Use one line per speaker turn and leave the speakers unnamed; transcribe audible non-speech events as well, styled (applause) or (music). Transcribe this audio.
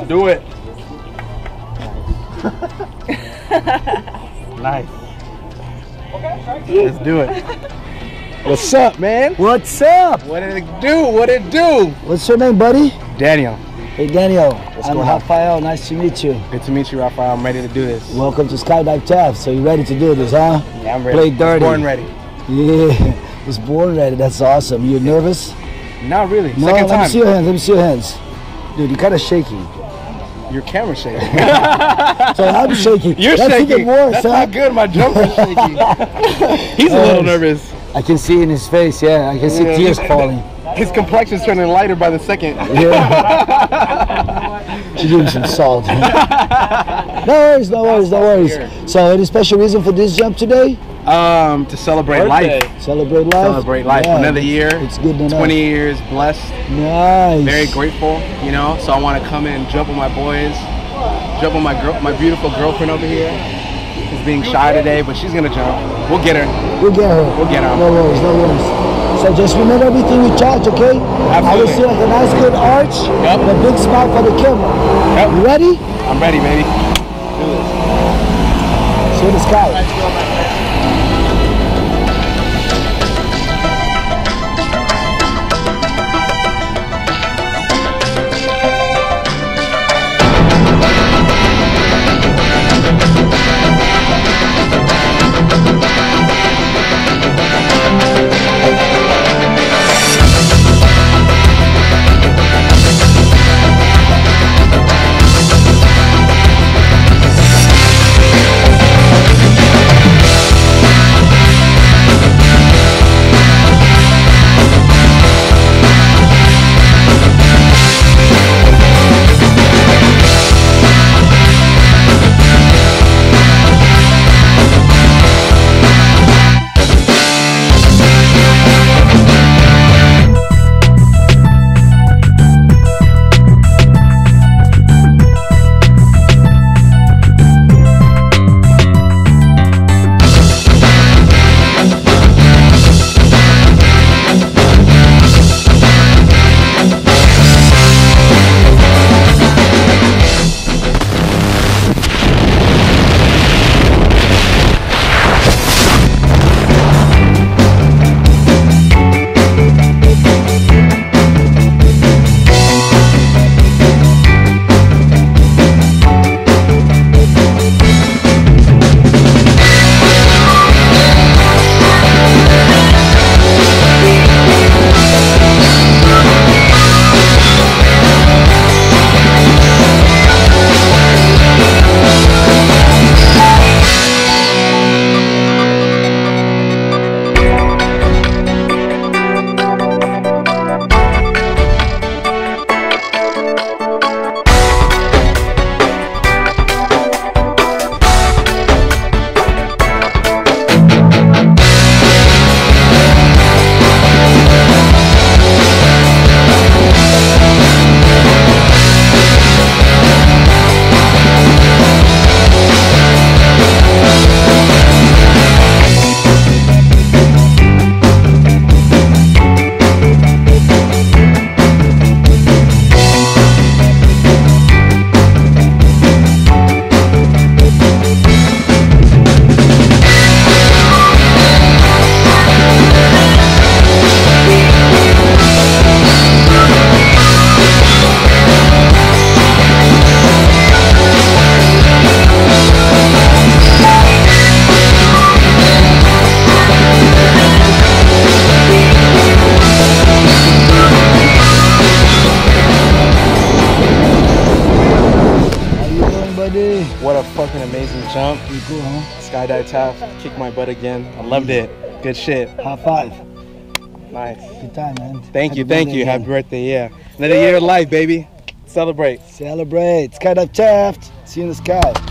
do it. (laughs) nice. Let's do it. What's up, man?
What's up?
What did it do? What did it do?
What's your name, buddy?
Daniel.
Hey, Daniel.
What's
I'm
going on?
Nice to meet you.
Good to meet you, Rafael. I'm ready to do this.
Welcome to Skydive Taft. So you ready to do this, huh?
Yeah, I'm ready.
Play dirty.
Born ready.
Yeah. (laughs) Was born ready. That's awesome. You nervous?
Not really.
No,
Second
let me see your hands. Let me see your hands. Dude, you're kind of shaky.
Your camera shaking. (laughs)
So I'm shaking.
You're
That's
shaking.
even worse,
That's
huh?
not good. My jumper's (laughs) shaking. He's a little nervous.
I can see in his face. Yeah, I can see
Yeah.
tears falling.
His complexion's turning lighter by the second.
Yeah. (laughs) She gave him some salt. (laughs) no worries, no worries, no worries. So, any special reason for this jump today?
Um, to celebrate life.
Celebrate life.
Celebrate life.
Yeah,
Another year.
It's good to know.
20 years blessed.
Nice.
Very grateful, you know. So I want to come in and jump with my boys. Jump with my girl, my beautiful girlfriend over here. She's being shy today, but she's gonna jump. We'll get her.
We'll get her.
We'll get her.
No worries, no worries. So just remember everything we charge, okay? Absolutely. I will see like a nice good arch.
Yep.
And a big smile for the camera.
Yep.
You ready?
I'm ready, baby.
See you in the sky.
What a fucking amazing jump.
You cool, huh?
Skydive Taft, kicked my butt again. I loved it. Good shit.
High five.
Nice.
Good time, man.
Thank you, thank you.
again.
Happy birthday, yeah. Another year of life, baby. Celebrate.
Celebrate. Skydive Taft. See you in the sky.